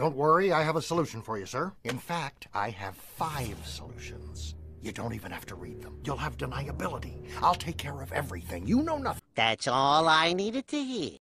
Don't worry, I have a solution for you, sir. In fact, I have five solutions. You don't even have to read them. You'll have deniability. I'll take care of everything. You know nothing. That's all I needed to hear.